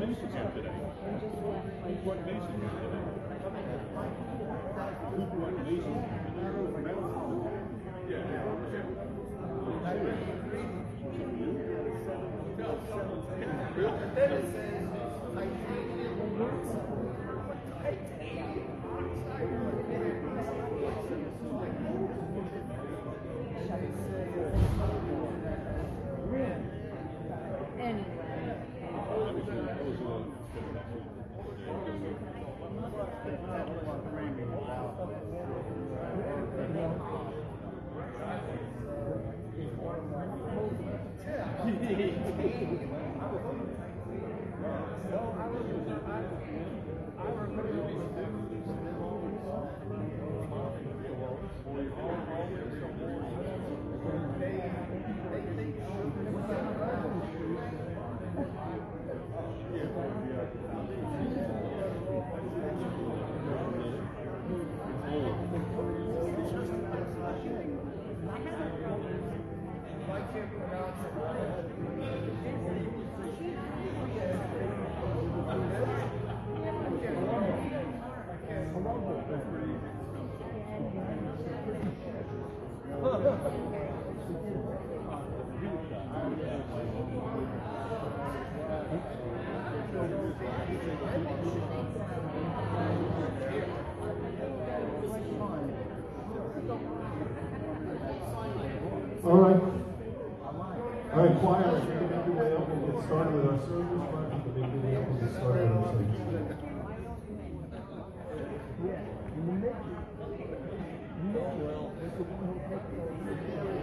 What news today? What is today? All right, choir, I think we make way up and get started with our service. Why don't we make way up and get started with our service? I'm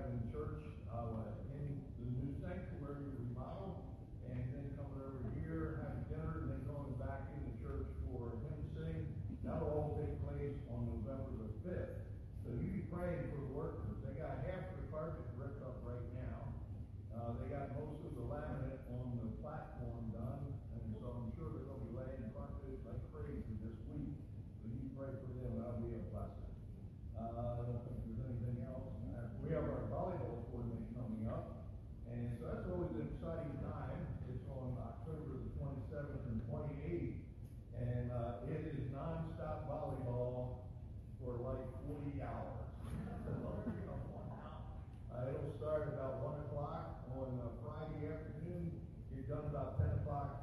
having the church uh, in the new sanctuary remodel, and then coming over here, having dinner, and then going back in the church for hymn sing. That'll all take place on November the 5th. So you be praying for the workers. They got half of the carpet ripped up right now. Uh, they got most of the laminate so that's always an exciting time. It's on October the 27th and 28th, and uh, it is nonstop volleyball for like 40 hours. uh, it'll start about 1 o'clock on uh, Friday afternoon. You're done about 10 o'clock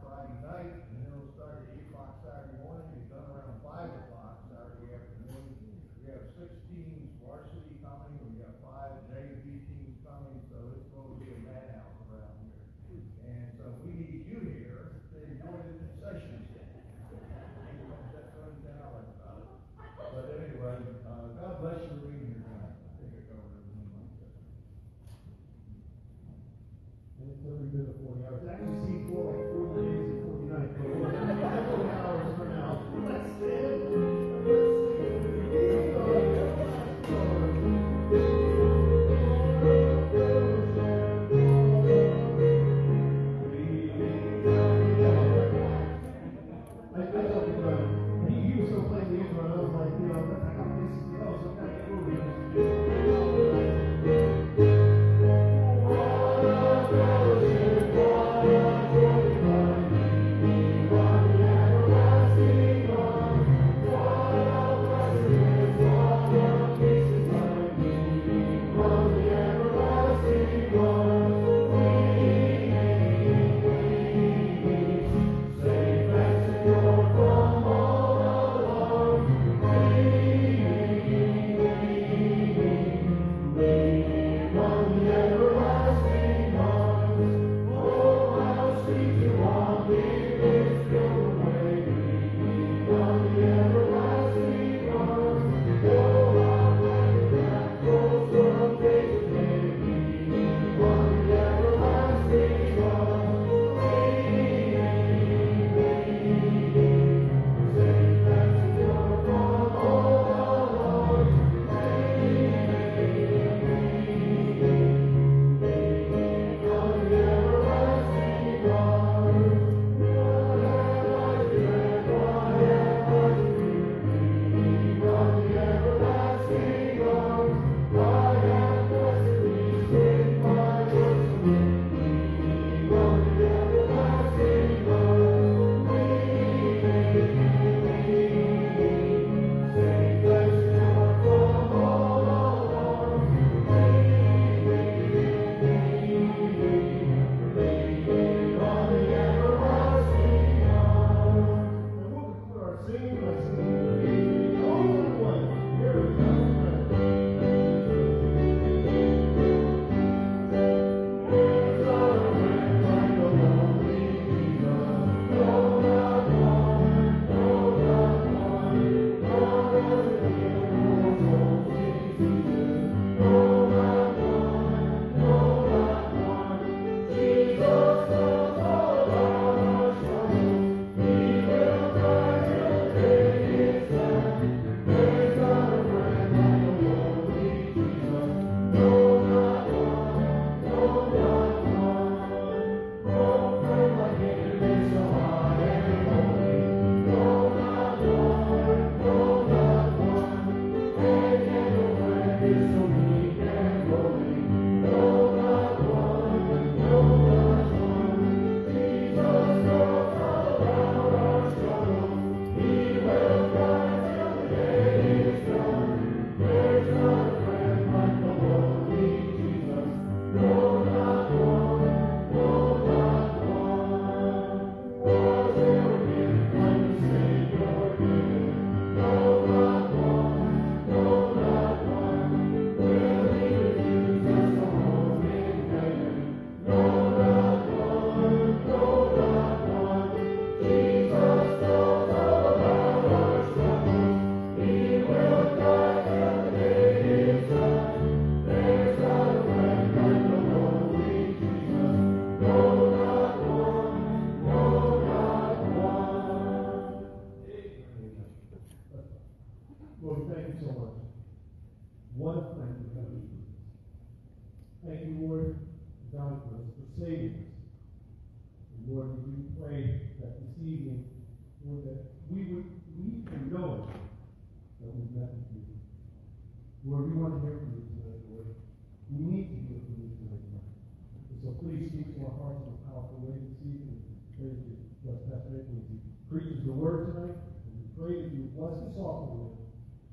Pray that you bless us all with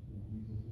in Jesus'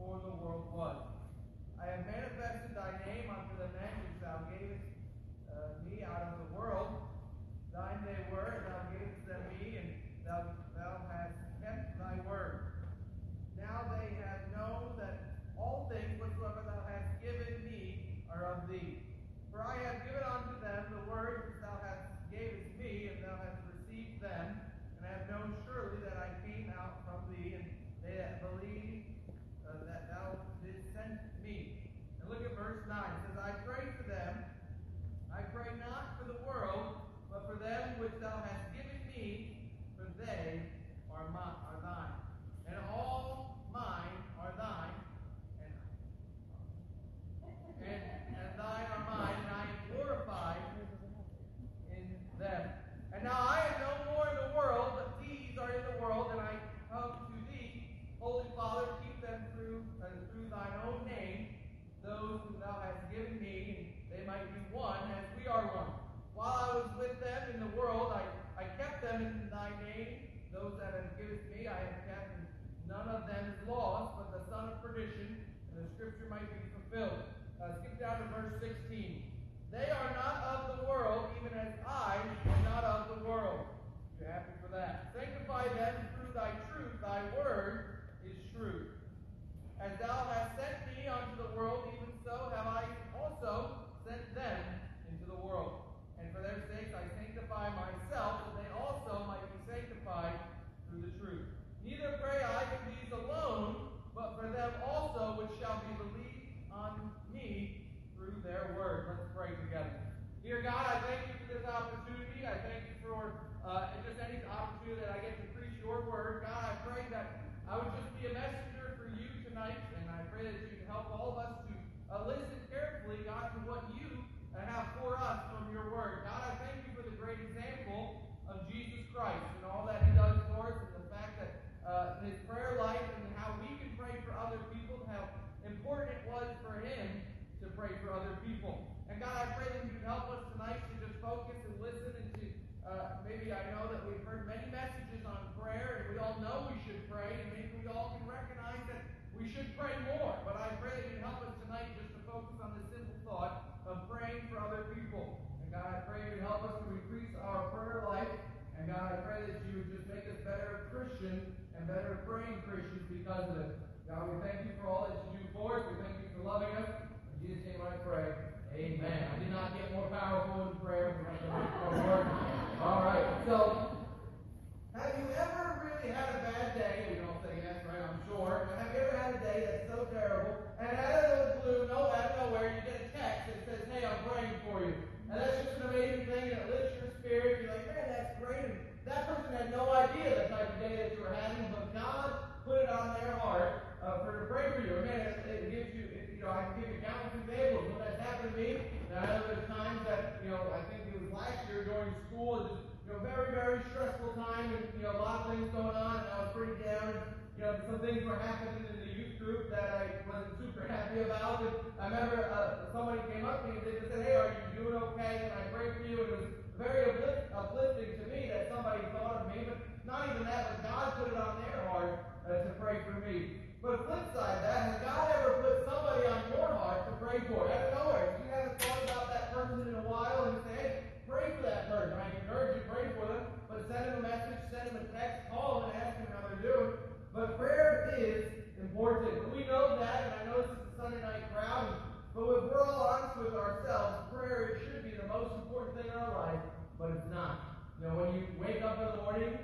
before the world was. I have manifested thy name unto the men which thou gavest because of it. God, we thank you for all that you do for us. We thank you for loving us. In Jesus' name I pray. Amen. I did not get more powerful in prayer. All right. So, have you ever really had a bad day? You don't say yes, right? I'm sure. But have you ever had a day that's so terrible, and out of the blue, no, out of nowhere, you get a text that says, "Hey, I'm praying for you," and that's just an amazing thing, and it lifts your spirit. You're like, "Man, that's great." And that person had no idea the type of day that you were having, but God put it on their heart uh, for to pray for you. And man, it, it gives you, it, you know, I can give you countless examples when that's happened to me. And I know there's times that, you know, I think it was last year during school, just you know, very, very stressful time, and you know, a lot of things going on, and I was pretty down. And, you know, some things were happening in the youth group that I wasn't super happy about. And I remember uh, somebody came up to me and they just said, "Hey, are you doing okay?" And I prayed for you. And it was very uplift, uplifting to me that somebody thought of me, but not even that, but God put it on their heart uh, to pray for me. But flip side of that, has God ever put somebody on your heart to pray for? Out of nowhere. If you haven't thought about that person in a while and you say, hey, pray for that person. I encourage you, pray for them, but send them a message, send them a text, call them and ask them how they're doing. But prayer is important. We know that, and I know this is a Sunday night crowd, but if we're all honest with ourselves, prayer should be the most important thing in our life, but it's not. You know, when you wake up in the morning,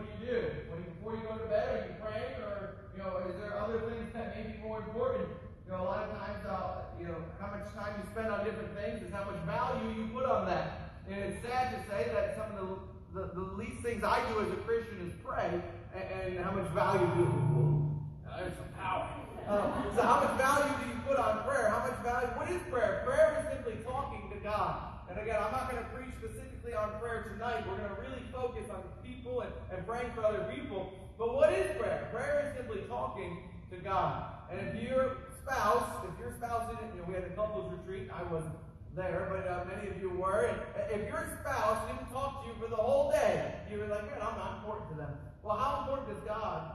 what do you do? When you, before you go to bed, are you praying, or you know, is there other things that may be more important? You know, a lot of times, uh, you know, how much time you spend on different things is how much value you put on that. And it's sad to say that some of the the, the least things I do as a Christian is pray, and, and how much value do you put? There's some power. Uh, so how much value do you put on prayer? How much value? What is prayer? Prayer is simply talking to God. And again, I'm not going to preach specifically on prayer tonight. We're going to really focus on people and, and praying for other people. But what is prayer? Prayer is simply talking to God. And if your spouse, if your spouse didn't, you know, we had a couples retreat. I wasn't there, but uh, many of you were. And if your spouse didn't talk to you for the whole day, you were like, man, I'm not important to them. Well, how important is God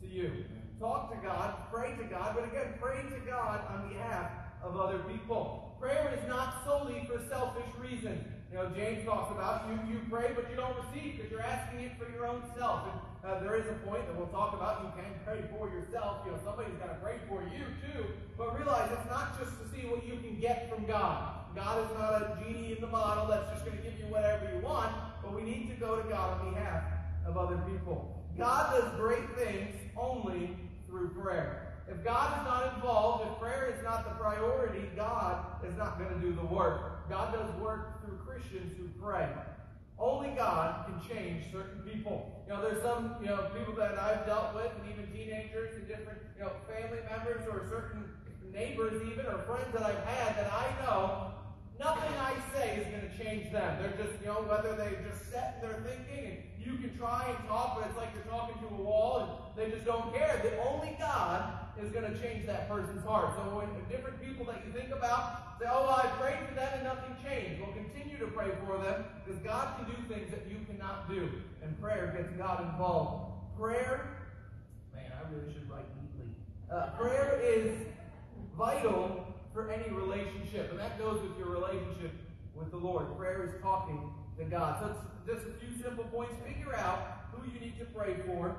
to you? Talk to God, pray to God, but again, pray to God on behalf of other people. Prayer is not solely for selfish reasons. You know, James talks about you, you pray, but you don't receive because you're asking it for your own self. And uh, there is a point that we'll talk about. You can pray for yourself. You know, somebody's going to pray for you too. But realize it's not just to see what you can get from God. God is not a genie in the bottle that's just going to give you whatever you want. But we need to go to God on behalf of other people. God does great things only through prayer. If God is not involved, if prayer is not the priority, God is not going to do the work. God does work Christians who pray. Only God can change certain people. You know, there's some, you know, people that I've dealt with, and even teenagers and different, you know, family members or certain neighbors even, or friends that I've had that I know, nothing I say is going to change them. They're just, you know, whether they just set their thinking and you can try and talk, but it's like you're talking to a wall and they just don't care. The only God is going to change that person's heart. So when different people that you think about say, oh, well, I prayed for them and nothing changed. Well, continue to pray for them because God can do things that you cannot do. And prayer gets God involved. Prayer, man, I really should write neatly. Uh, prayer is vital for any relationship. And that goes with your relationship with the Lord. Prayer is talking to God. So it's just a few simple points. Figure out who you need to pray for.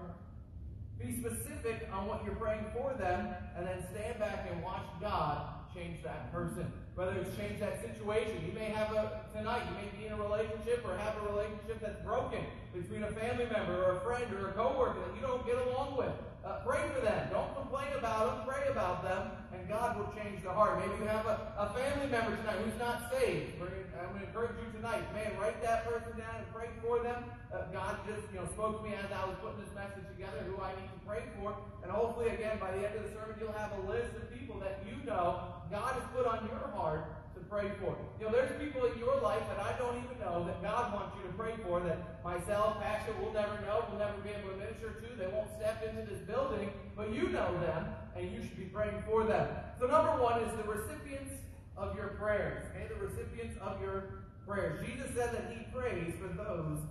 Be specific on what you're praying for them, and then stand back and watch God change that person. Whether it's change that situation. You may have a, tonight, you may be in a relationship or have a relationship that's broken between a family member or a friend or a coworker that you don't get along with. Uh, pray for them. Don't complain about them. Pray about them, and God will change the heart. Maybe you have a, a family member tonight who's not saved. I'm going to encourage you tonight, man, write that person down and pray for them. Uh, God just, you know, spoke to me as I was putting this message together, who I need to pray for, and hopefully, again, by the end of the sermon, you'll have a list of people that you know God has put on your heart pray for. You know, there's people in your life that I don't even know that God wants you to pray for that myself, Pastor, will never know, will never be able to minister to. They won't step into this building, but you know them, and you should be praying for them. So number one is the recipients of your prayers. Okay, the recipients of your prayers. Jesus said that he prays for those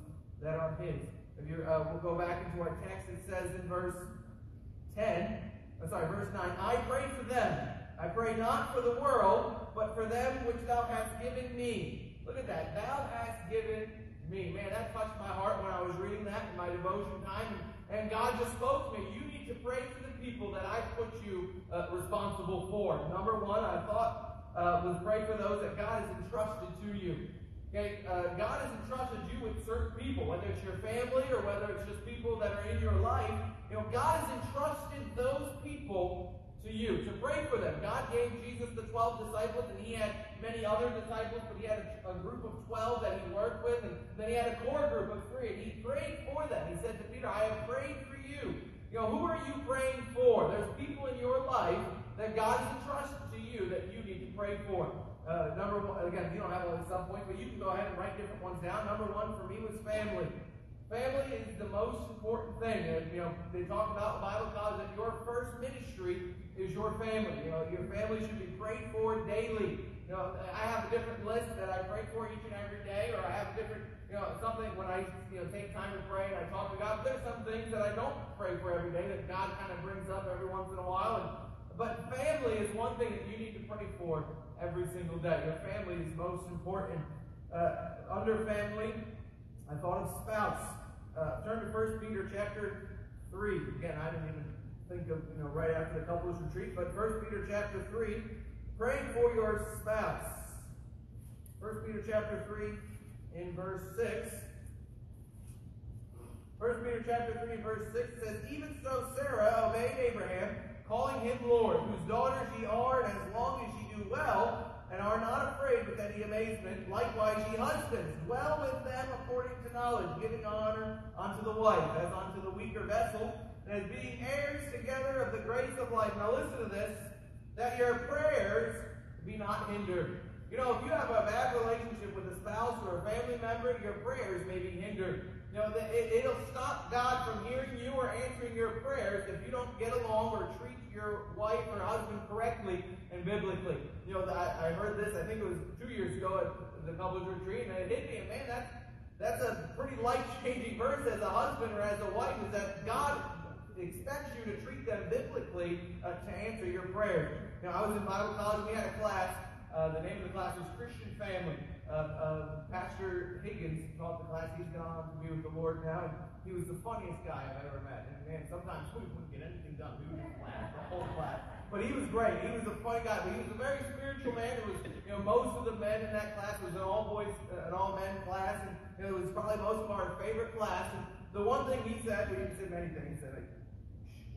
that are his. If you uh, we'll go back into our text, it says in verse 10, I'm sorry, verse 9, I pray for them. I pray not for the world, but for them which thou hast given me. Look at that. Thou hast given me. Man, that touched my heart when I was reading that in my devotion time. And, God just spoke to me. You need to pray for the people that I put you uh, responsible for. Number one, I thought uh, was pray for those that God has entrusted to you. Okay, uh, God has entrusted you with certain people, whether it's your family or whether it's just people that are in your life. You know, God has entrusted those people to you to pray for them. God gave Jesus the 12 disciples, and he had many other disciples, but he had a, a, group of 12 that he worked with, and then he had a core group of three, and he prayed for them. He said to Peter, I have prayed for you. You know, who are you praying for? There's people in your life that God has entrusted to you that you need to pray for. Uh, number one, again, you don't have one at some point, but you can go ahead and write different ones down. Number one for me was family. Family is the most important thing. And, you know, they talk about Bible college that your first ministry is your family. You know, your family should be prayed for daily. You know, I have a different list that I pray for each and every day, or I have a different, you know, something when I, you know, take time to pray and I talk to God. There's some things that I don't pray for every day that God kind of brings up every once in a while. And, but family is one thing that you need to pray for every single day. Your family is most important. Uh, under family, I thought of spouse. Uh, turn to 1 Peter chapter 3. Again, I didn't even think of, you know, right after the couples retreat, but 1 Peter chapter 3, praying for your spouse. 1 Peter chapter 3 in verse 6. 1 Peter chapter 3 verse 6 says, Even so Sarah obeyed Abraham, calling him Lord, whose daughters ye are, and as long as ye do well, and are not afraid with any amazement. Likewise, ye husbands, dwell with them according to knowledge, giving honor unto the wife, as unto the weaker vessel, as being heirs together of the grace of life. Now listen to this, that your prayers be not hindered. You know, if you have a bad relationship with a spouse or a family member, your prayers may be hindered. You know, it, will stop God from hearing you or answering your prayers if you don't get along or treat your wife or husband correctly and biblically. You know, I, I heard this, I think it was two years ago at the couples retreat, and it hit me, and man, that's, that's a pretty life-changing verse as a husband or as a wife, is that God expects you to treat them biblically uh, to answer your prayers. You know, I was in Bible college, we had a class, uh, the name of the class was Christian Family. Uh, Pastor Higgins taught the class. He's gone on to be with the Lord now, he was the funniest guy I've ever met. And man, sometimes we wouldn't get anything done. We would just laugh the whole class. But he was great. He was a funny guy. But he was a very spiritual man. It was, you know, most of the men in that class was an all boys, uh, an all men class, and it was probably most of our favorite class. And the one thing he said, we didn't say many things. He said, I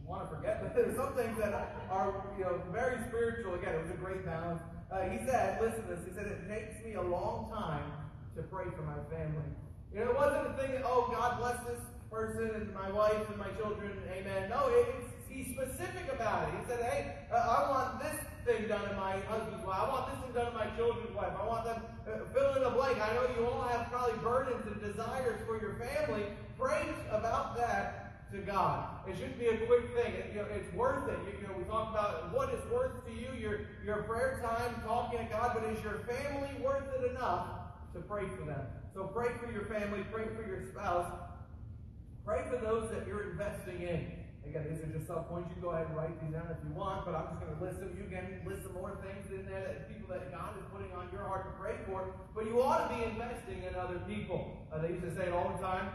want to forget, but there's some things that are, you know, very spiritual. Again, it was a great balance. Uh, he said, listen to this, he said, it takes me a long time to pray for my family. You know, it wasn't a thing that, oh, God bless this person and my wife and my children, amen. No, it, he's specific about it. He said, hey, uh, I want this thing done in my husband's wife. I want this thing done in my children's wife. I want them uh, fill in the blank. I know you all have probably burdens and desires for your family. Pray about that to God. It shouldn't be a quick thing. It, you know, it's worth it. You, you, know, we talk about what is worth to you, your, your prayer time, talking to God, but is your family worth it enough to pray for them? So pray for your family, pray for your spouse, pray for those that you're investing in. Again, these are just some points. You can go ahead and write these down if you want, but I'm just going to list them. You can list some more things in there that people that God is putting on your heart to pray for. But you ought to be investing in other people. Uh, they used to say it all the time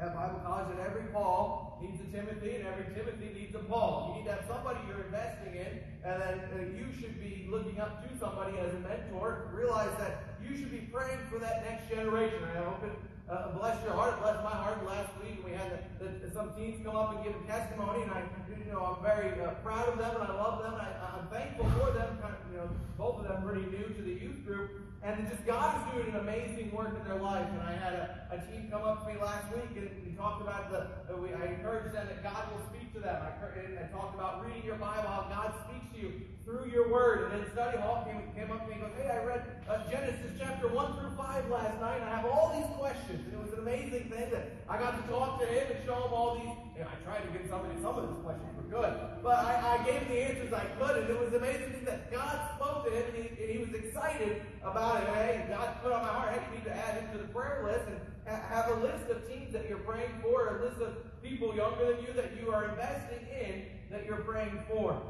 at Bible college that every Paul needs a Timothy and every Timothy needs a Paul. You need to have somebody you're investing in, and then you should be looking up to somebody as a mentor. Realize that you should be praying for that next generation. I hope it uh, blessed your heart. It blessed my heart last week. We had the, the, some teens come up and give a testimony, and I, you know, I'm very uh, proud of them and I love them. And I, I'm thankful for them. Kind of, you know, both of them pretty new to the youth group. And just God is doing an amazing work in their life. And I had a, a team come up to me last week and we talked about the, we, I encouraged them that God will speak to them. I, I talked about reading your Bible, how God speaks to to you through your word. And then study hall came, came up to me and goes, Hey, I read uh, Genesis chapter 1 through 5 last night, and I have all these questions. And it was an amazing thing that I got to talk to him and show him all these. Know, I tried to get somebody, some of his questions were good, but I, I gave the answers I could, and it was amazing that God spoke to him, and he, and he was excited about it. Hey, God put on my heart, hey, you need to add him to the prayer list and ha- have a list of teams that you're praying for, a list of people younger than you that you are investing in that you're praying for.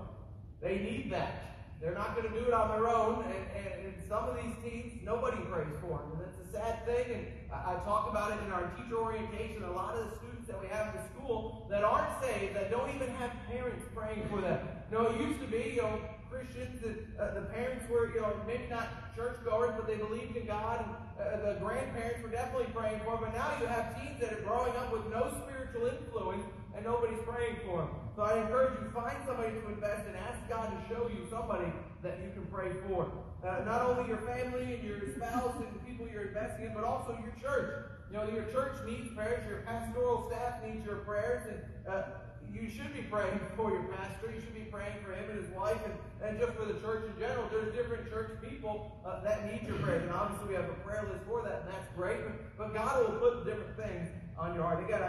They need that. They're not going to do it on their own, and, and, and some of these teams, nobody prays for them. And that's a sad thing, and I, I talk about it in our teacher orientation. A lot of the students that we have in the school that aren't saved, that don't even have parents praying for them. Know, it used to be, you know, Christians, and, uh, the parents were, you know, maybe not churchgoers, but they believed in God, and uh, the grandparents were definitely praying for them. But now you have teens that are growing up with no spiritual influence, and nobody's praying for them. So I encourage you, find somebody to invest in. Ask God to show you somebody that you can pray for. Uh, not only your family and your spouse and people you're investing in, but also your church. You know, your church needs prayers. Your pastoral staff needs your prayers. And uh, you should be praying for your pastor. You should be praying for him and his wife, and, and just for the church in general. There's different church people uh, that need your prayers, and obviously we have a prayer list for that, and that's great. But, but God will put different things on your heart. You got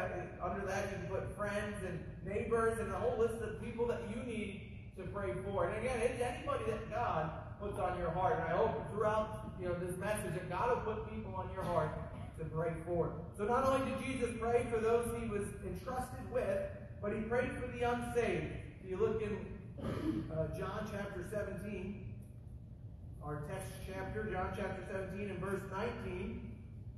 under that you can put friends and neighbors and a whole list of people that you need to pray for. And again, it's anybody that God puts on your heart. And I hope throughout you know this message that God will put people on your heart to pray for. So not only did Jesus pray for those he was entrusted with, but he prayed for the unsaved. If you look in uh, John chapter 17, our text chapter, John chapter 17 and verse 19,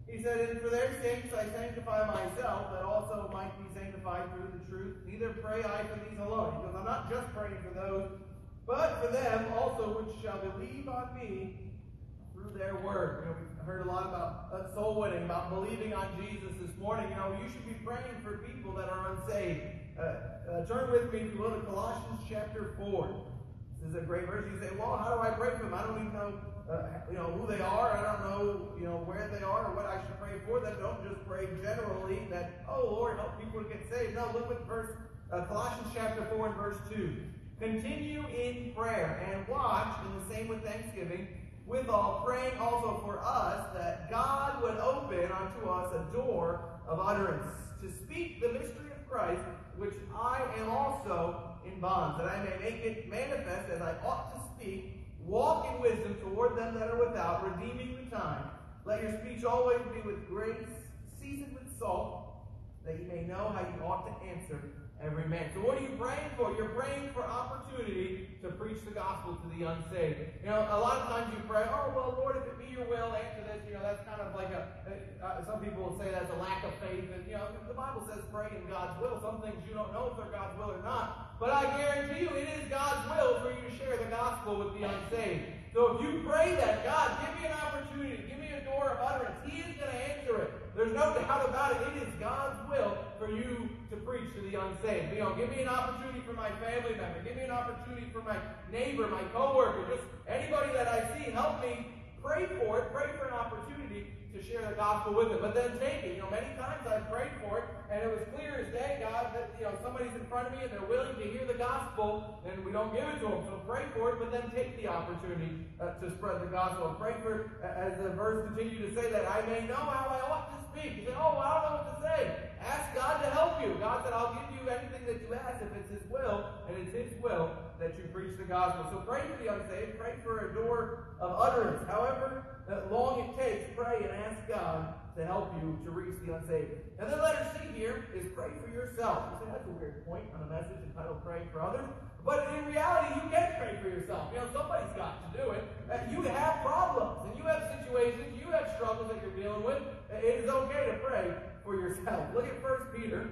he said, And for their sakes I sanctify myself, that also might be sanctified through the truth. Neither pray I for these alone. Because I'm not just praying for those, but for them also which shall believe on me through their word. You know, heard a lot about soul winning, about believing on Jesus this morning. You know, you should be praying for people that are unsaved. Uh, uh, turn with me, if you will, to Colossians chapter 4. This is a great verse. You say, well, how do I pray for them? I don't even know uh, you know, who they are. I don't know, you know, where they are or what I should pray for them. Don't just pray generally that, oh, Lord, help people to get saved. No, look at verse, uh, Colossians chapter 4 and verse 2. Continue in prayer and watch, and the same with thanksgiving, with all praying also for us that God would open unto us a door of utterance to speak the mystery of Christ, which I am also in bonds, that I may make it manifest as I ought to speak Walk in wisdom toward them that are without, redeeming the time. Let your speech always be with grace, seasoned with salt, that you may know how you ought to answer every man. So what are you praying for? You're praying for opportunity to preach the gospel to the unsaved. You know, a lot of times you pray, oh, well, Lord, if it be your will, answer this. You know, that's kind of like a, uh, some people will say that's a lack of faith. And, you know, the Bible says pray in God's will. Some things you don't know if they're God's will or not. But I guarantee you it is God's will for you to share the gospel with the unsaved. So if you pray that, God, give me an opportunity, give me a door of utterance, He is going to answer it. There's no doubt about it. It is God's will for you to preach to the unsaved. You know, give me an opportunity for my family member. Give me an opportunity for my neighbor, my coworker, just anybody that I see. Help me pray for it. Pray for an opportunity to share the gospel with them. But then take it. You know, many times I've prayed for it, and it was clear as day, God, that you know somebody's in front of me and they're willing to hear the gospel, and we don't give it to them. So pray for it, but then take the opportunity uh, to spread the gospel. Pray for, as the verse continues to say, that I may know how I ought to speak. You say, oh, well, I don't know what to say. Ask God to help you. God said, I'll give you anything that you ask if it's His will, and it's His will that you preach the gospel. So pray for the unsaved. Pray for a door of utterance. However long it takes, pray and ask God to help you to reach the unsaved. And then letter C here is pray for yourself. You say, that's a weird point on a message entitled Pray for Others. But in reality, you can pray for yourself. You know, somebody's got to do it. Uh, you have problems, and you have situations, you have struggles that you're dealing with. It is okay to pray for yourself. Look at 1 Peter,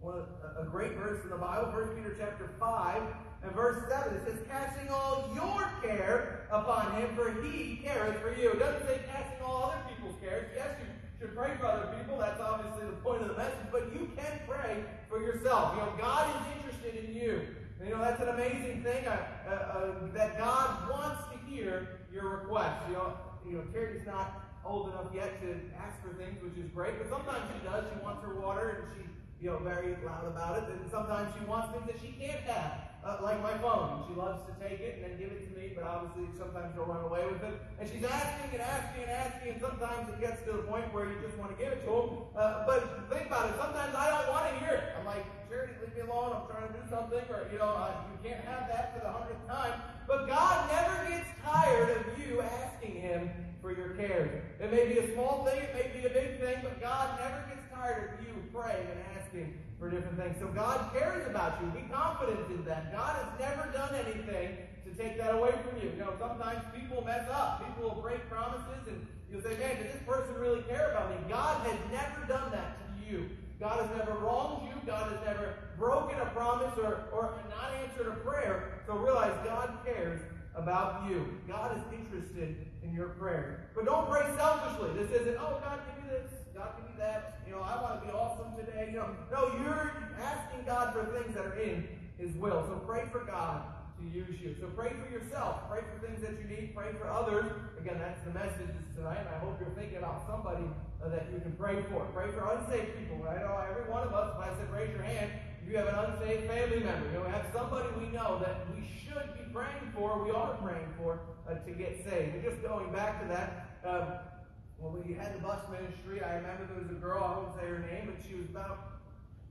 one, a great verse in the Bible, 1 Peter chapter 5 and verse 7. It says, casting all your care upon him, for he careth for you. It doesn't say casting all other people's cares. Yes, you should pray for other people. That's obviously the point of the message. But you can pray for yourself. You know, God is interested in you. You know, that's an amazing thing uh, uh, uh, that God wants to hear your requests. You know, you know, Terry's not old enough yet to ask for things, which is great, but sometimes she does. She wants her water, and she you know, very loud about it. And sometimes she wants things that she can't have, uh, like my phone. She loves to take it and then give it to me, but obviously sometimes she'll run away with it. And she's asking and asking and asking, and sometimes it gets to the point where you just want to give it to them. Uh, but think about it. Sometimes I don't want to hear it. I'm like, Charity, leave me alone. I'm trying to do something, or you know, uh, you can't have that for the hundredth time. But God never gets tired of you asking Him for your cares. It may be a small thing, it may be a big thing, but God never gets tired of you praying and asking for different things. So God cares about you. Be confident in that. God has never done anything to take that away from you. You know, sometimes people mess up. People will break promises, and you'll say, man, does this person really care about me? God has never done that to you. God has never wronged you. God has never broken a promise or, or not answered a prayer. So realize God cares about you. God is interested in your prayer. But don't pray selfishly. This isn't, oh, God, give me this. God, give me that. You know, I want to be awesome today. You know, no, you're asking God for things that are in His will. So pray for God to use you. So pray for yourself. Pray for things that you need. Pray for others. Again, that's the message tonight. And I hope you're thinking about somebody that you can pray for. Pray for unsaved people. I know oh, every one of us, if I said raise your hand, you have an unsaved family member, you know, have somebody we know that we should be praying for, we are praying for, uh, to get saved. And just going back to that, um, when we had the bus ministry, I remember there was a girl, I won't say her name, but she was about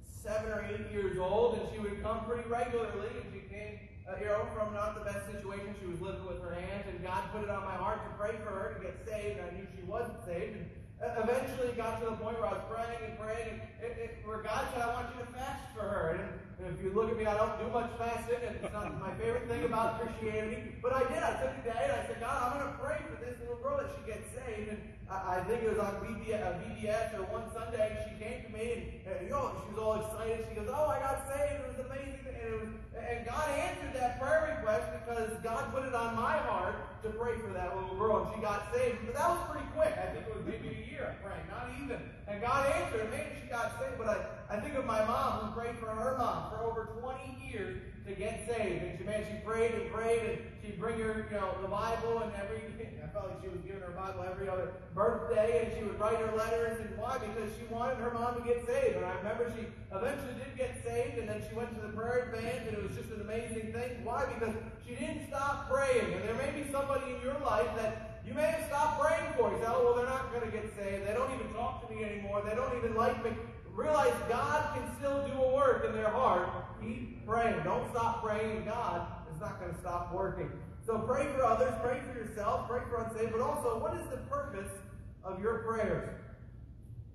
seven or eight years old, and she would come pretty regularly, and she came, uh, you know, from not the best situation. She was living with her aunt, and God put it on my heart to pray for her to get saved, I knew she wasn't saved. And eventually it got to the point where I was praying and praying, and it, it, where God said, I want you to fast for her. And, and if you look at me, I don't do much fasting, and it's not my favorite thing about Christianity, but I did. I took a day, and I said, God, I'm going to pray for this little girl that she gets saved. And I, think it was on BBS, uh, VBS or one Sunday, she came to me, and, and you know, she was all excited. She goes, oh, I got saved. It was amazing. And, was, and God answered that prayer request because God put it on my heart to pray for that little girl, and she got saved. But that was pretty quick. I think it was maybe a year praying, not even. And God answered, maybe she got saved. But I, I think of my mom who prayed for her mom for over 20 years to get saved. And she, man, she prayed and prayed, and she'd bring her, you know, the Bible, and every, I felt like she was giving her Bible every other birthday, and she would write her letters. And why? Because she wanted her mom to get saved. And I remember she eventually did get saved, and then she went to the prayer advance, and it was just an amazing thing. Why? Because she didn't stop praying. And there may be somebody in your life that you may have stopped praying for. You say, oh, well, they're not going to get saved. They don't even talk to me anymore. They don't even like me. Realize God can still do a work in their heart. Praying. Don't stop praying, God is not going to stop working. So pray for others, pray for yourself, pray for unsaved, but also, what is the purpose of your prayers?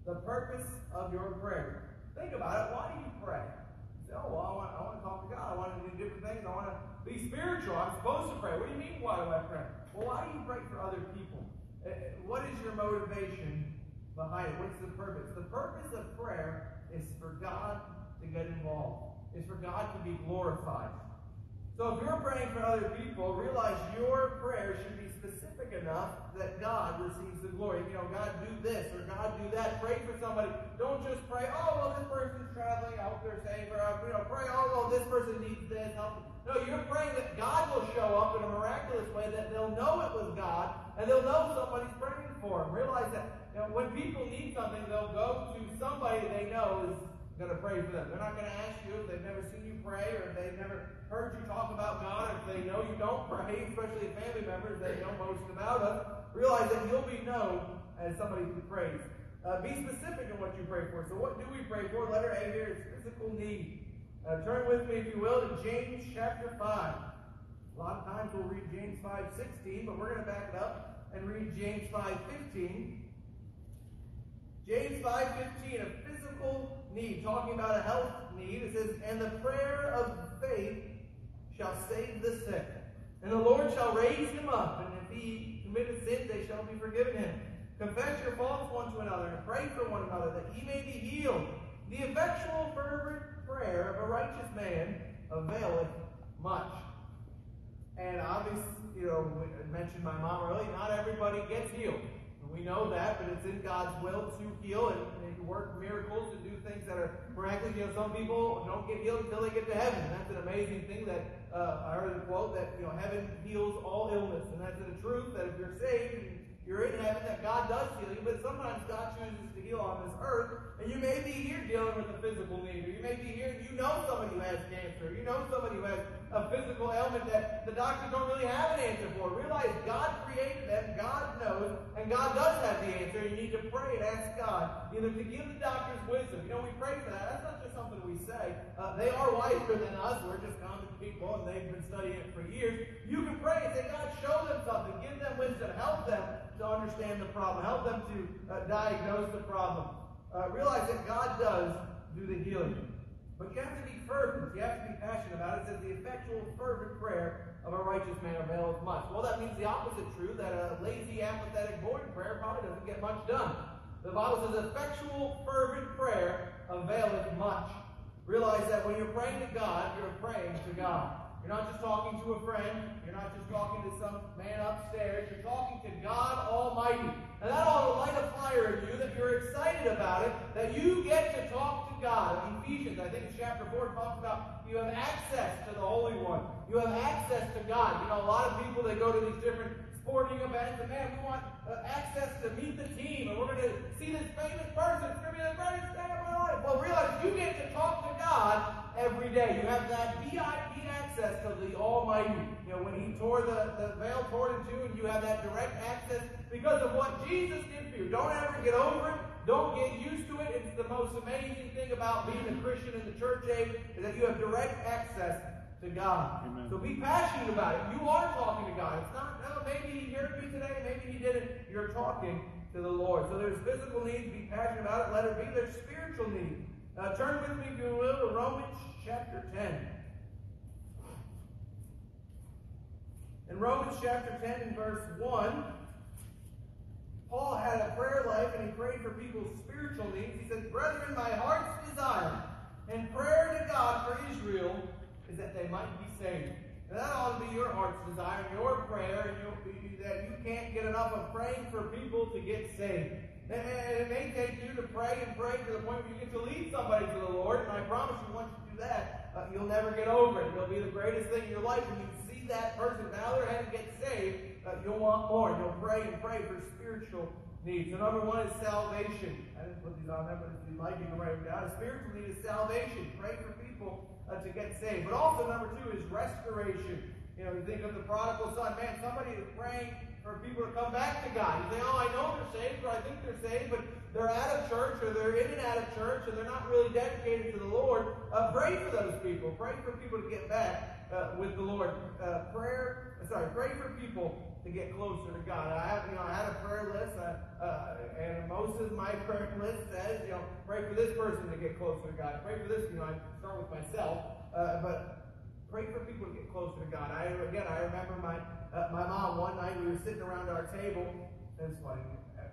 The purpose of your prayers. Think about it. Why do you pray? You say, oh, well, I want, I want to talk to God. I want to do different things. I want to be spiritual. I'm supposed to pray. What do you mean, why do I pray? Well, why do you pray for other people? Uh, what is your motivation behind it? What's the purpose? The purpose of prayer is for God to get involved. It's for God to be glorified. So if you're praying for other people, realize your prayer should be specific enough that God receives the glory. You know, God do this or God do that. Pray for somebody. Don't just pray, oh, well, this person's traveling. I hope they're safe. Or, you know, pray, oh, well, this person needs this. Help. No, you're praying that God will show up in a miraculous way, that they'll know it was God, and they'll know somebody's praying for them. Realize that you know, when people need something, they'll go to somebody they know is going to pray for them. They're not going to ask you if they've never seen you pray or if they've never heard you talk about God, if they know you don't pray, especially family members, they know most about us. Realize that you'll be known as somebody who prays. Uh, be specific in what you pray for. So, what do we pray for? Letter A here is physical need. Uh, turn with me, if you will, to James chapter 5. A lot of times we'll read James 5.16, but we're going to back it up and read James 5.15. James 5.15, a physical need, talking about a health need. It says, And the prayer of faith shall save the sick. And the Lord shall raise him up, and if he committed sin, they shall be forgiven him. Confess your faults one to another, and pray for one another, that ye may be healed. The effectual, fervent prayer of a righteous man availeth much. And obviously, you know, I mentioned my mom earlier, not everybody gets healed. We know that, but it's in God's will to heal and, and work miracles things that are miraculous. You know, some people don't get healed until they get to heaven. And that's an amazing thing that uh, I heard a quote that, you know, heaven heals all illness. And that's the truth that if you're saved and you're in heaven, that God does heal you, but sometimes God chooses to heal on this earth, and you may be here dealing with a physical need, or you may be here you know somebody who has cancer, you know somebody who has a physical ailment that the doctors don't really have an answer for. Realize God created them, God knows, and God does have the answer. You need to pray and ask God either to give the doctors wisdom. You know, we pray for that. That's not just something we say. Uh, they are wiser than us. We're just common people, and they've been studying it for years. You can pray and say, God, show them something. Give them wisdom. Help them to understand the problem. Help them to uh, diagnose the problem. Uh, realize that God does do the healing. But you have to be fervent. You have to be passionate about it. It says the effectual, fervent prayer of a righteous man availeth much. Well, that means the opposite true, that a lazy, apathetic, boring prayer probably doesn't get much done. The Bible says effectual, fervent prayer availeth much. Realize that when you're praying to God, you're praying to God. You're not just talking to a friend. You're not just talking to some man upstairs. You're talking to God Almighty. And that ought to light a fire in you that you're excited about it, that you get to talk to God. In Ephesians, I think chapter 4, talks about you have access to the Holy One. You have access to God. You know, a lot of people, they go to these different sporting events, and man, we want uh, access to meet the team, and we're going to see this famous person. It's going to be the greatest day of my life. Well, realize you get to talk to God every day. You have that VIP access to the Almighty. You know, when He tore the, the veil, tore it in two, and you have that direct access because of what Jesus did for you. Don't ever get over it. Don't get used to it. It's the most amazing thing about being a Christian in the church age is that you have direct access to God. Amen. So be passionate about it. You are talking to God. It's not, oh, maybe He heard me today, maybe He didn't. You're talking to the Lord. So there's physical needs. Be passionate about it. Let it be. There's spiritual needs. Uh, turn with me, if you will, to Romans chapter 10. In Romans chapter 10 and verse 1, Paul had a prayer life and he prayed for people's spiritual needs. He said, Brethren, my heart's desire and prayer to God for Israel is that they might be saved. And that ought to be your heart's desire and your prayer, and you, that you can't get enough of praying for people to get saved. And it may take you to pray and pray to the point where you get to lead somebody to the Lord, and I promise you, once you do that, uh, you'll never get over it. It'll be the greatest thing in your life when you that person bow their head and get saved. Uh, you'll want more. You'll pray and pray for spiritual needs. So number one is salvation. I didn't put these on there, but if you'd like, you can write them down. A spiritual need is salvation. Pray for people uh, to get saved. But also number two is restoration. You know, you think of the prodigal son. Man, somebody is praying for people to come back to God. You say, oh, I know they're saved, or I think they're saved, but they're out of church, or they're in and out of church, and they're not really dedicated to the Lord. Uh, pray for those people. Pray for people to get back uh, with the Lord. Uh, prayer, sorry, pray for people to get closer to God. I have, you know, I had a prayer list, uh, uh, and most of my prayer list says, you know, pray for this person to get closer to God. Pray for this, you know, I start with myself, uh, but pray for people to get closer to God. I again, I remember my uh, my mom one night we were sitting around our table. It's funny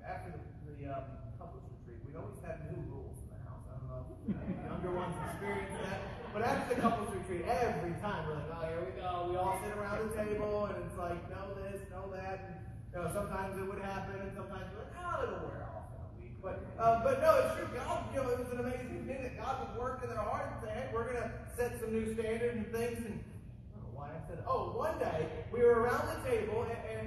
after the, the um, couples retreat, we always have new rules in the house. I don't know if younger ones experience that, but after the couples retreat, every time we're like, oh, here we go. We all sit around the table, and it's like, know this, know that. And, you know, sometimes it would happen, and sometimes we're like, oh, it'll wear off in week. But uh, but no, it's true. God, you know, it was an amazing thing that God would work in their heart and say, hey, we're gonna set some new standards and things. And I don't know why I said, oh, one day we were around the table, and, and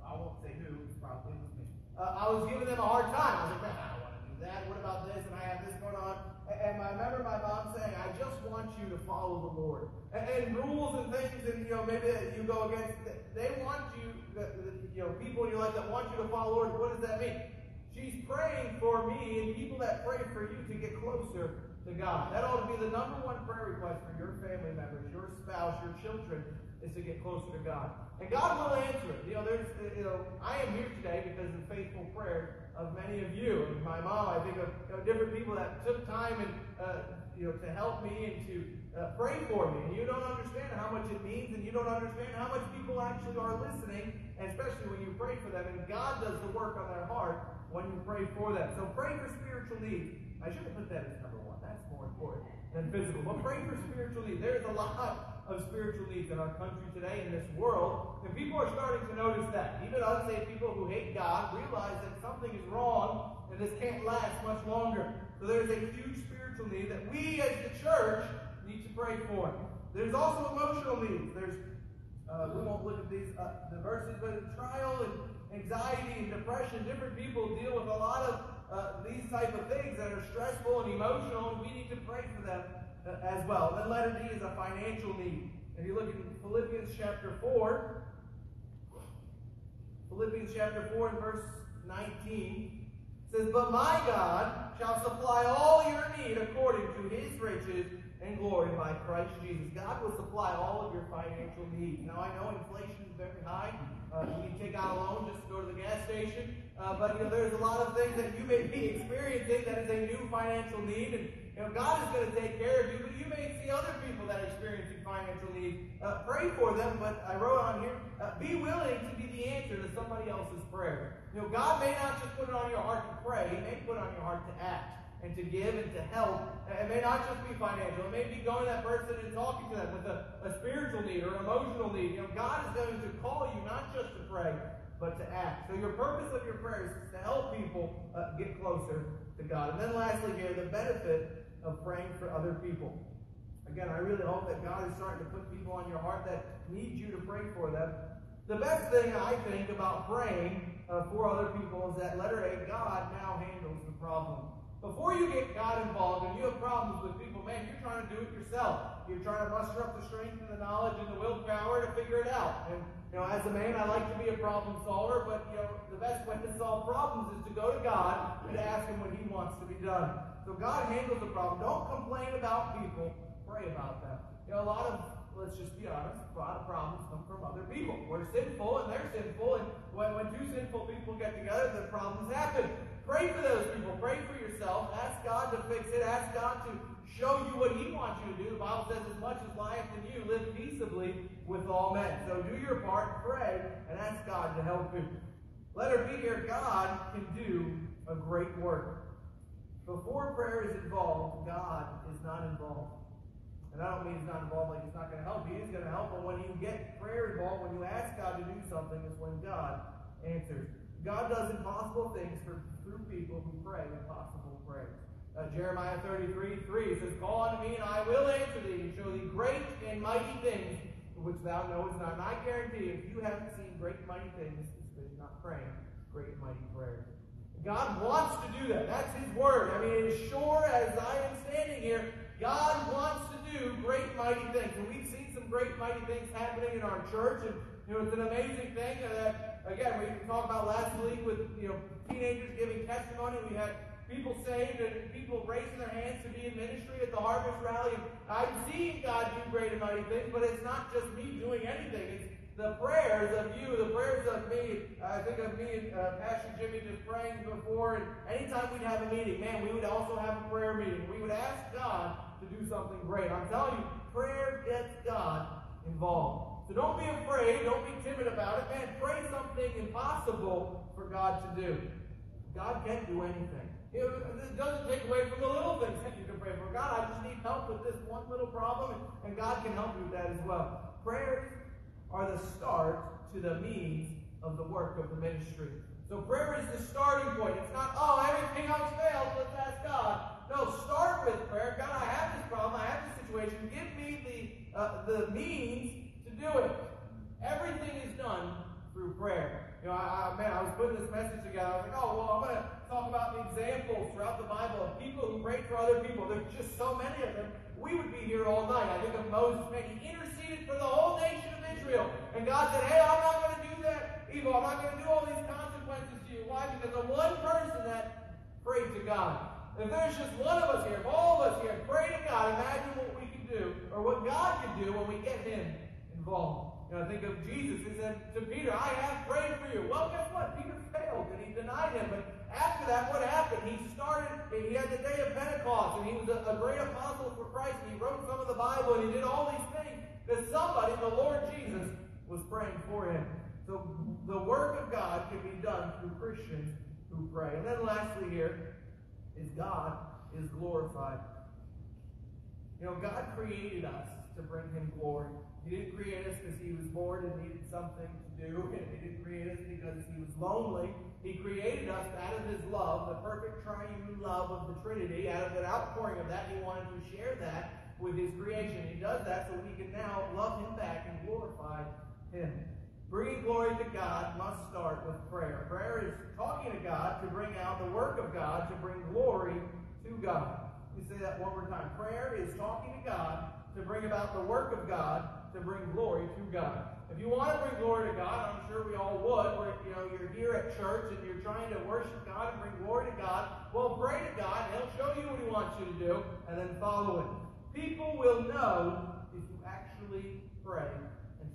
I won't say who, probably was me. Uh, I was giving them a hard time. I was like, man, I don't want to do that. What about this? And I have this going on. And I remember my mom saying, I just want you to follow the Lord. And, and rules and things, and you maybe you go against, they want you, you know, people in your life that want you to follow Lord. What does that mean? She's praying for me and people that pray for you to get closer to God. That ought to be the number one prayer request for your family members, your spouse, your children, is to get closer to God. And God will answer it. You know, there's, you know, I am here today because of faithful prayers of many of you. My mom, I think of you know, different people that took time and, uh, you know, to help me and to uh, pray for me. And you don't understand how much it means, and you don't understand how much people actually are listening, especially when you pray for them. And God does the work on their heart when you pray for them. So pray for spiritual needs. I should have put that as number one. That's more important than physical. But pray for spiritual needs. There's a lot of spiritual needs in our country today, in this world, and people are starting to notice that. Even unsaved people who hate God realize that something is wrong and this can't last much longer. So there's a huge spiritual need that we as the church need to pray for. There's also emotional needs. There's uh, we won't look at these uh, the verses, but trial and, anxiety and depression. Different people deal with a lot of uh, these type of things that are stressful and emotional, and we need to pray for them uh, as well. Then letter D is a financial need. If you look at Philippians chapter 4, Philippians chapter 4 and verse 19 says, But my God shall supply all your need according to his riches and glory by Christ Jesus. God will supply all of your financial needs. Now, I know inflation is very high. Uh, you can take out a loan just to go to the gas station. Uh, but, you know, there's a lot of things that you may be experiencing that is a new financial need. And, you know, God is going to take care of you, but you may see other people that are experiencing financial need. Uh, pray for them, but I wrote on here, uh, be willing to be the answer to somebody else's prayer. You know, God may not just put it on your heart to pray, He may put on your heart to act and to give and to help. It may not just be financial. It may be going to that person and talking to them with a, a spiritual need or an emotional need. You know, God is going to call you not just to pray, but to act. So your purpose of your prayers is to help people uh, get closer to God. And then lastly here, the benefit of praying for other people. Again, I really hope that God is starting to put people on your heart that need you to pray for them. The best thing I think about praying uh, for other people is that letter A, God now handles the problem. Before you get God involved and you have problems with people, man, you're trying to do it yourself. You're trying to muster up the strength and the knowledge and the willpower to figure it out. And you know, as a man, I like to be a problem solver, but you know, the best way to solve problems is to go to God and ask Him what He wants to be done. So God handles the problem. Don't complain about people. Pray about them. You know, a lot of, let's just be honest, a lot of problems come from other people. We're sinful and they're sinful, and when, when two sinful people get together, the problems happen. Pray for those people. Pray for yourself. Ask God to fix it. Ask God to show you what He wants you to do. The Bible says, as much as life in you, live peaceably with all men. So do your part, pray, and ask God to help you. Let her be here. God can do a great work. Before prayer is involved, God is not involved. And I don't mean he's not involved like he's not going to help. He is going to help, but when you get prayer involved, when you ask God to do something, is when God answers. God does impossible things for, through people who pray impossible prayers. Uh, Jeremiah 33, 3 says, Call unto me, and I will answer thee, and show thee great and mighty things which thou knowest not. And I guarantee, if you haven't seen great and mighty things, it's because you're not praying great and mighty prayers. God wants to do that. That's His word. I mean, as sure as I am standing here, God wants to do great, mighty things. And we've seen some great, mighty things happening in our church. And, you know, it's an amazing thing that, again, we talked about last week with, you know, teenagers giving testimony. We had people saved and people raising their hands to be in ministry at the Harvest Rally. And I've seen God do great and mighty things, but it's not just me doing anything. It's the prayers of you, the prayers of me. I think of me and uh, Pastor Jimmy just praying before, and anytime we'd have a meeting, man, we would also have a prayer meeting. We would ask God to do something great. I'm telling you, prayer gets God involved. So don't be afraid, don't be timid about it. Man, pray something impossible for God to do. God can do anything. It doesn't take away from the little things that you can pray for. God, I just need help with this one little problem, and God can help you with that as well. Prayers are the start to the means of the work of the ministry. So prayer is the starting point. It's not, oh, everything else failed, let's ask God. No, start with prayer. God, I have this problem, I have this situation. Give me the, uh, the means to do it. Everything is done through prayer. You know, I, I, man, I was putting this message together. I was like, oh, well, I'm going to talk about the examples throughout the Bible of people who prayed for other people. There's just so many of them. We would be here all night. I think of Moses, man, he interceded for the whole nation of Israel. And God said, hey, I'm not going to do that evil. I'm not going to do all these consequences to you. Why? Because of one person that prayed to God. If there's just one of us here, if all of us here pray to God, imagine what we can do, or what God can do when we get Him involved. You know, think of Jesus. He said to Peter, I have prayed for you. Well, guess what? Peter failed, and he denied him. But after that, what happened? He started, he had the day of Pentecost, and he was a, a great apostle for Christ, and he wrote some of the Bible, and he did all these things because somebody, the Lord Jesus, was praying for him. So the work of God can be done through Christians who pray. And then lastly here is God is glorified. You know, God created us to bring him glory. He didn't create us because he was bored and needed something to do. He didn't create us because he was lonely. He created us out of his love, the perfect triune love of the Trinity. Out of that outpouring of that, he wanted to share that with his creation. He does that so we can now love him back and glorify him. Bringing glory to God must start with prayer. Prayer is talking to God to bring out the work of God, to bring glory to God. Let me say that one more time. Prayer is talking to God to bring about the work of God, to bring glory to God. If you want to bring glory to God, I'm sure we all would. You know, you're here at church and you're trying to worship God and bring glory to God. Well, pray to God. and He'll show you what He wants you to do, and then follow it. People will know if you actually pray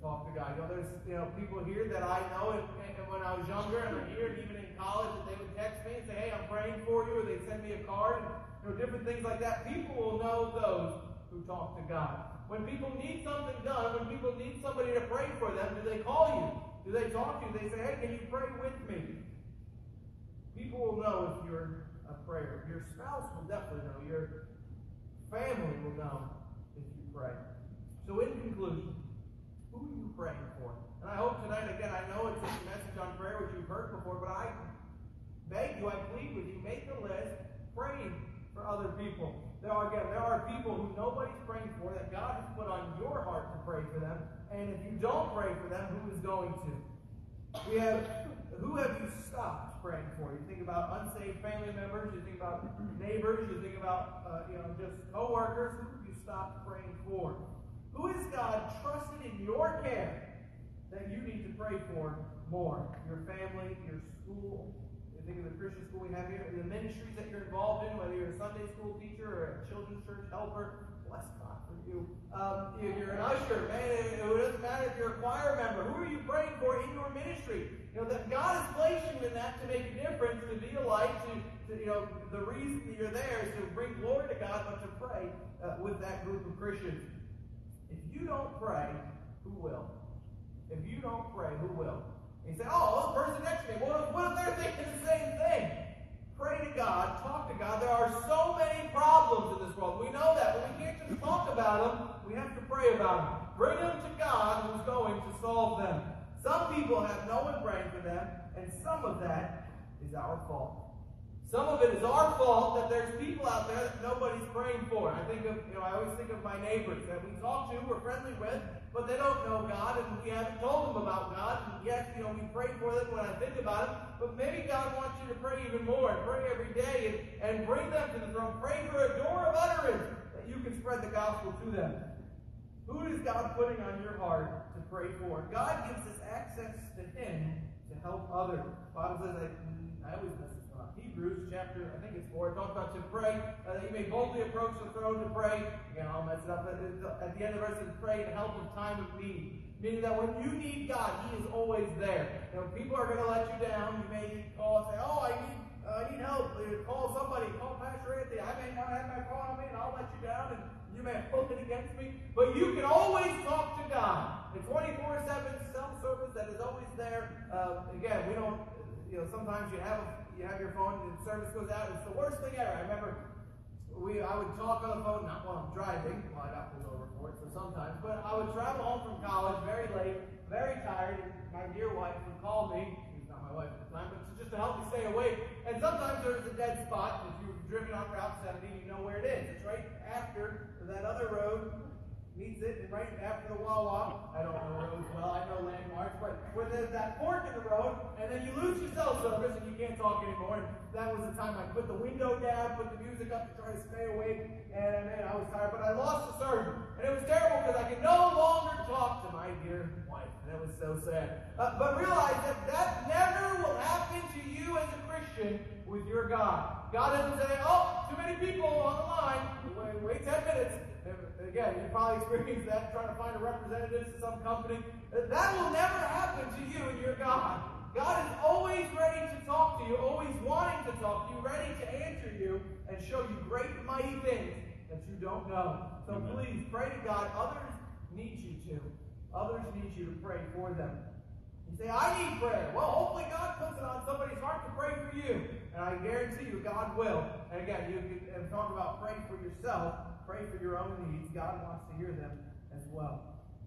talk to God. You know, there's you know people here that I know, and, and when I was younger, and I'm here, and even in college, that they would text me and say, "Hey, I'm praying for you," or they'd send me a card, and you know, different things like that. People will know those who talk to God. When people need something done, when people need somebody to pray for them, do they call you? Do they talk to you? They say, hey, can you pray with me? People will know if you're a prayer. Your spouse will definitely know. Your family will know if you pray. So, in conclusion, praying for? And I hope tonight, again, I know it's a message on prayer which you've heard before, but I beg you, I plead with you, make a list praying for other people. There are, again, there are people who nobody's praying for that God has put on your heart to pray for them. And if you don't pray for them, who is going to? We have, who have you stopped praying for? You think about unsaved family members, you think about neighbors, you think about, uh, you know, just co-workers. Who have you stopped praying for? Who is God trusted in your care that you need to pray for more? Your family, your school, think of the Christian school we have here, and the ministries that you're involved in, whether you're a Sunday school teacher or a children's church helper, bless God for you. Um, if you're an usher, man, it, doesn't matter if you're a choir member. Who are you praying for in your ministry? You know that God has placed you in that to make a difference, to be a light, to, to you know the reason that you're there is to bring glory to God, but to pray uh, with that group of Christians. You don't pray, who will? If you don't pray, who will? And you say, oh, the person next to me, what if they're thinking the same thing? Pray to God, talk to God. There are so many problems in this world. We know that, but we can't just talk about them. We have to pray about them. Bring them to God who's going to solve them. Some people have no one praying for them, and some of that is our fault. Some of it is our fault that there's people out there that nobody's praying for. I think of, you know, I always think of my neighbors that we talk to, we're friendly with, but they don't know God, and we haven't told them about God. And yes, you know, we pray for them when I think about it, but maybe God wants you to pray even more and pray every day and, and bring them to the throne. Pray for a door of utterance that you can spread the gospel to them. Who is God putting on your heart to pray for? God gives us access to Him to help others. The Bible says, I, I always Hebrews chapter, I think it's 4, it talks about to pray, uh, that you may boldly approach the throne to pray. Again, I'll mess it up. At, at the end of the verse, it pray to help in time of need. Meaning that when you need God, He is always there. You know, people are going to let you down. You may call and say, oh, I need uh, I need help. Call somebody, call Pastor Anthony. I may not have my phone on me, and I'll let you down, and you may hold it against me. But you can always talk to God. The 24 7 self service that is always there. Uh, again, we don't, you know, sometimes you have a you have your phone and service goes out. It's the worst thing ever. I remember we I would talk on the phone, not while I'm driving. Well, I got pulled over for it, so sometimes. But I would travel home from college very late, very tired, and my dear wife would call me. She's not my wife at the time, but just to help me stay awake. And sometimes there's a dead spot. If you've driven on Route 70, you know where it is. It's right after that other road meets it, and right after the Wawa, I don't know roads well, I know landmarks, but where there's that fork in the road, and then you lose your cell service and you can't talk anymore. And that was the time I put the window down, put the music up to try to stay awake, and man, I was tired, but I lost the service. And it was terrible because I could no longer talk to my dear wife, and it was so sad. Uh, but realize that that never will happen to you as a Christian with your God. God doesn't say, oh, too many people on the line, wait, wait 10 minutes again, you probably experienced that trying to find a representative to some company. That will never happen to you and your God. God is always ready to talk to you, always wanting to talk to you, ready to answer you and show you great and mighty things that you don't know. So Amen. please pray to God. Others need you to. Others need you to pray for them. You say, I need prayer. Well, hopefully God puts it on somebody's heart to pray for you. And I guarantee you, God will. And again, you can talk about praying for yourself pray for your own needs. God wants to hear them as well.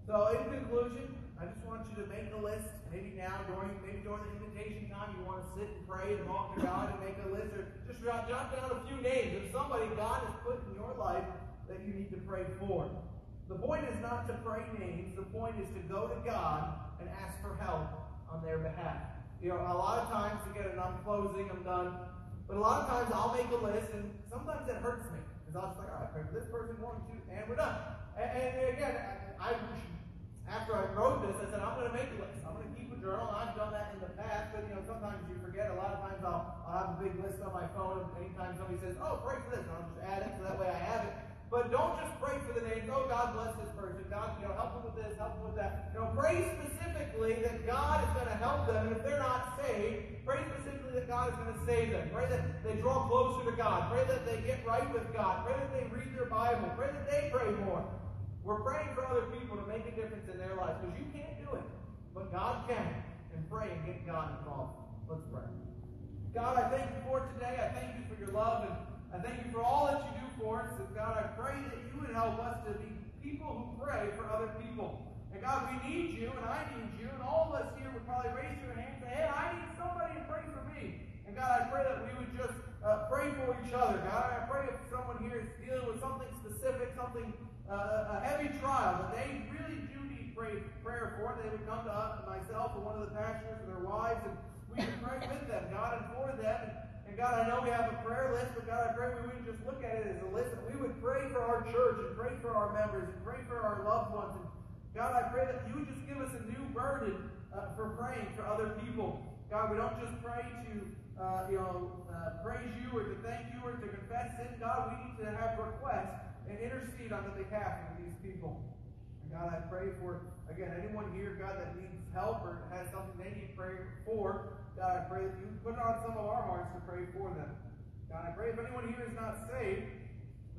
So, in conclusion, I just want you to make a list. Maybe now, during maybe during the invitation time, you want to sit and pray and talk to God and make a list, or just jot down a few names of somebody God has put in your life that you need to pray for. The point is not to pray names. The point is to go to God and ask for help on their behalf. You know, a lot of times, again, and I'm closing, I'm done, but a lot of times I'll make a list, and sometimes it hurts me. Because I'll just like, all right, pray for this person, one, two, and we're done. And, and again, I, I, after I wrote this, I said, I'm going to make a list. I'm going to keep a journal. I've done that in the past, but you know, sometimes you forget. A lot of times I'll, I'll have a big list on my phone. And anytime somebody says, oh, pray for this, I'll just add it so that way I have it. But don't just pray for the names. Oh, God bless this person. God, you know, help them with this, help them with that. You know, pray specifically that God is going to help them. And if they're not saved, pray specifically that God is going to save them. Pray that they draw closer to God. Pray that they get right with God. Pray that they read their Bible. Pray that they pray more. We're praying for other people to make a difference in their lives because you can't do it, but God can. And pray and get God involved. Let's pray. God, I thank you for today. I thank you for your love and I thank you for all that you do for us. And God, I pray that you would help us to be people who pray for other people. And God, we need you, and I need you, and all of us here would probably raise your hand and say, hey, I need somebody to pray for me. And God, I pray that we would just uh, pray for each other. God, I pray if someone here is dealing with something specific, something, uh, a heavy trial, that they really do need pray, prayer for, they would come to us, myself, or one of the pastors, or their wives, and we would pray with them, God, and for them. And, and God, I know we have a prayer list, but God, I pray we wouldn't just look at it as a list, that we would pray for our church and pray for our members and pray for our loved ones. And God, I pray that you would just give us a new burden uh, for praying for other people. God, we don't just pray to, uh, you know, uh, praise you or to thank you or to confess sin. God, we need to have requests and intercede on the behalf of these people. And God, I pray for, again, anyone here, God, that needs help or has something they need prayer for. God, I pray that you put it on some of our hearts to pray for them. God, I pray if anyone here is not saved,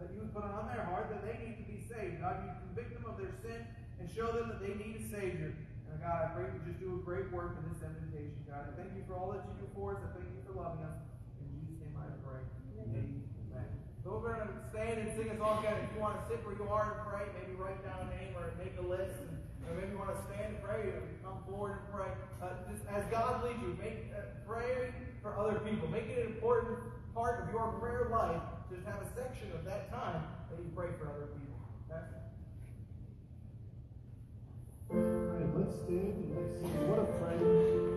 that you would put it on their heart that they need to be saved. God, you convict them of their sin and show them that they need a Savior. And God, I pray you just do a great work in this invitation. God, I thank you for all that you do for us. I thank you for loving us. In Jesus' name I pray. Amen. So we're going to stand and sing a song again. If you want to sit where you are and pray, maybe write down a name or make a list. And, or maybe you want to stand and pray or come forward and pray. Uh, just as God leads you, make uh, praying for other people. Make it an important part of your prayer life. Just have a section of that time that you pray for other people. All right, let's stand and let's sing. What a friend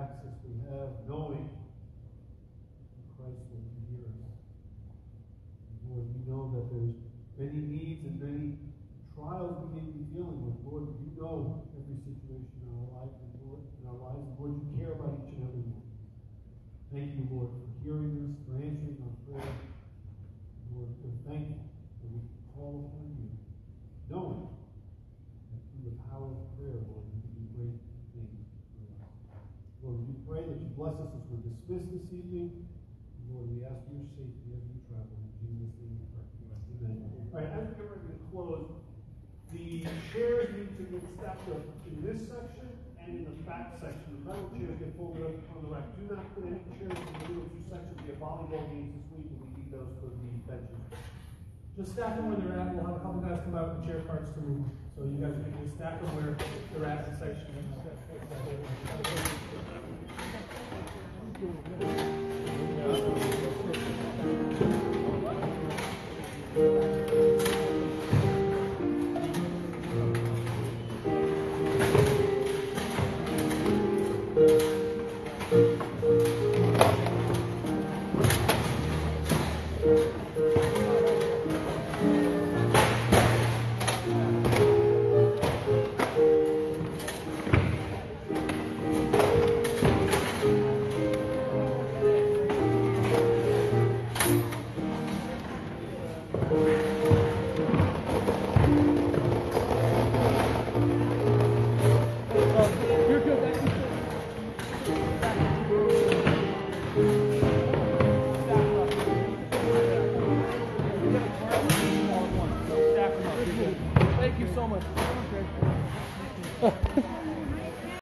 access we have, knowing that Christ will hear us. Lord, we know that there's many needs and many trials we may be dealing with. Lord, you know every situation in our life and Lord, in our lives, and Lord, you care about each and every one. Thank you, Lord, for hearing us, for answering our prayer. Lord, we're thankful that we call upon you, knowing that through the power of prayer, Lord, you can do great things for us. Lord, we pray that you bless us we're this evening. Lord, we ask your safety as we travel. In Jesus' name. Amen. All right, as we get ready to close, the chairs need to get stacked up in this section and in the back section. The metal chairs get folded up on the rack. Do not put any chairs in the middle two sections. We have volleyball games this week, and we need those for the benches. Just stack them where they're at, we'll have a couple guys come out with chair carts to move, so you guys can just stack them where they're at in the section. Thank